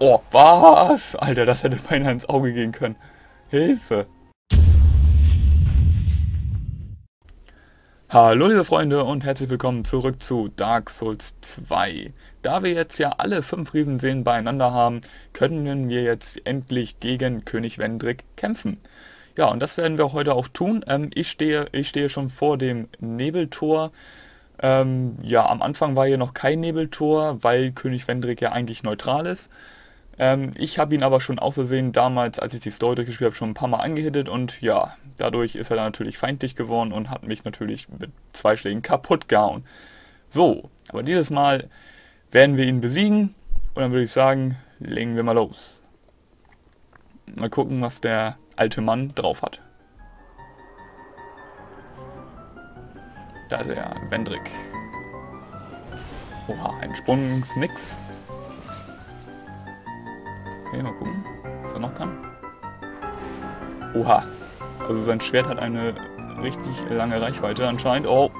Oh, was? Alter, das hätte beinahe ins Auge gehen können. Hilfe. Hallo liebe Freunde und herzlich willkommen zurück zu Dark Souls 2. Da wir jetzt ja alle fünf Riesenseelen beieinander haben, können wir jetzt endlich gegen König Wendrik kämpfen. Ja, und das werden wir heute auch tun. Ähm, ich, stehe, ich stehe schon vor dem Nebeltor. Ähm, ja, am Anfang war hier noch kein Nebeltor, weil König Wendrik ja eigentlich neutral ist. Ähm, ich habe ihn aber schon außersehen damals, als ich die Story durchgespielt habe, schon ein paar Mal angehittet und ja, dadurch ist er dann natürlich feindlich geworden und hat mich natürlich mit zwei Schlägen kaputt gehauen. So, aber dieses Mal werden wir ihn besiegen und dann würde ich sagen, legen wir mal los. Mal gucken, was der alte Mann drauf hat. Da ist er, Wendrik. Oha, ein Sprung nix. Okay, mal gucken, was er noch kann. Oha. Also sein Schwert hat eine richtig lange Reichweite anscheinend. Oh.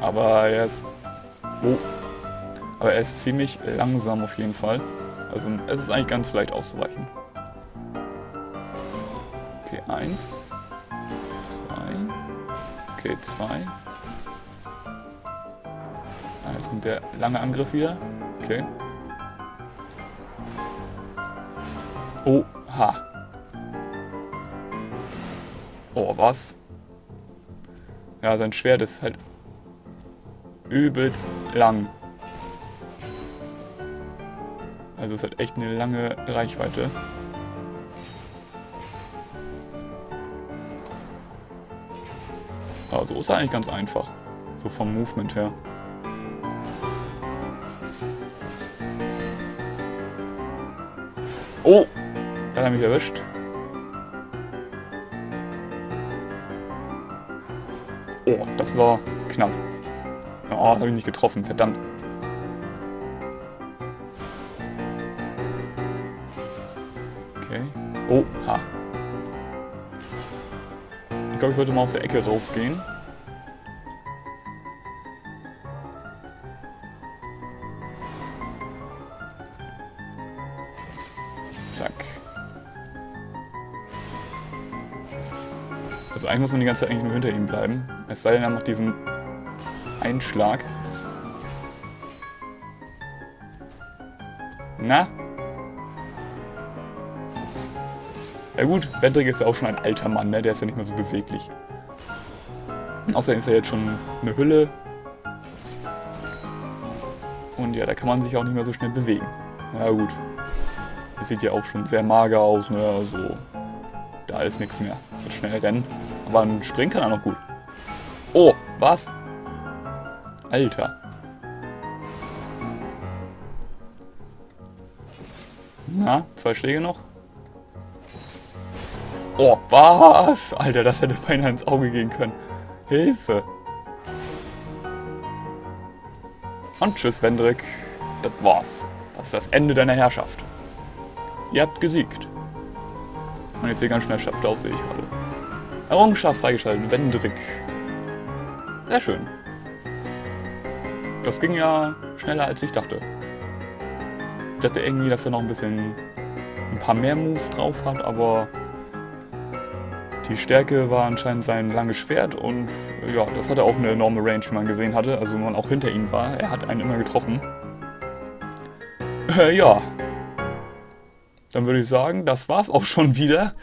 Aber er ist... Oh. Aber er ist ziemlich langsam auf jeden Fall. Also es ist eigentlich ganz leicht auszuweichen. Okay, eins. Zwei. Okay, zwei. Kommt der lange Angriff wieder. Okay. Oha. Oh, was? Ja, sein Schwert ist halt übelst lang. Also es hat echt eine lange Reichweite. Also ist eigentlich ganz einfach. So vom Movement her. Oh! Da hat er mich erwischt. Oh, das war knapp. Oh, habe ich nicht getroffen, verdammt. Okay. Oh, ha. Ich glaube, ich sollte mal aus der Ecke rausgehen. Zack. Also eigentlich muss man die ganze Zeit eigentlich nur hinter ihm bleiben. Es sei denn, er macht diesen Einschlag. Na? Ja gut, Wendrik ist ja auch schon ein alter Mann, ne? der ist ja nicht mehr so beweglich. Außerdem ist er jetzt schon eine Hülle. Und ja, da kann man sich auch nicht mehr so schnell bewegen. Na gut. Das sieht ja auch schon sehr mager aus, ne? Also, da ist nichts mehr. Wird schnell rennen. Aber ein Springen kann er noch gut. Oh, was? Alter. Na, zwei Schläge noch. Oh, was? Alter, das hätte beinahe ins Auge gehen können. Hilfe. Und tschüss, Wendrik. Das war's. Das ist das Ende deiner Herrschaft. Ihr habt gesiegt. Und jetzt sehe ganz schnell schafft aus, sehe ich gerade. Errungenschaft freigeschalten, Wendrik. Sehr schön. Das ging ja schneller als ich dachte. Ich dachte irgendwie, dass er noch ein bisschen ein paar mehr Moves drauf hat, aber die Stärke war anscheinend sein langes Schwert und ja, das hatte auch eine enorme Range, wie man gesehen hatte. Also wenn man auch hinter ihm war, er hat einen immer getroffen. Äh, ja. Dann würde ich sagen, das war's auch schon wieder.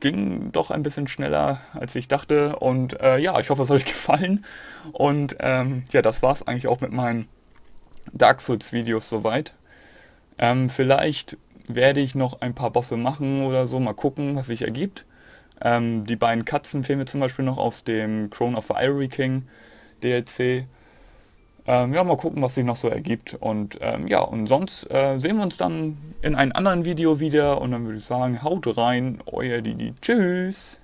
Ging doch ein bisschen schneller, als ich dachte. Und äh, ja, ich hoffe, es hat euch gefallen. Und ähm, ja, das war's eigentlich auch mit meinen Dark Souls Videos soweit. Ähm, vielleicht werde ich noch ein paar Bosse machen oder so, mal gucken, was sich ergibt. Ähm, die beiden Katzen fehlen mir zum Beispiel noch aus dem Crown of the Ivory King DLC. Ähm, ja, mal gucken, was sich noch so ergibt. Und ähm, ja, und sonst äh, sehen wir uns dann in einem anderen Video wieder. Und dann würde ich sagen, haut rein, euer Didi. Tschüss.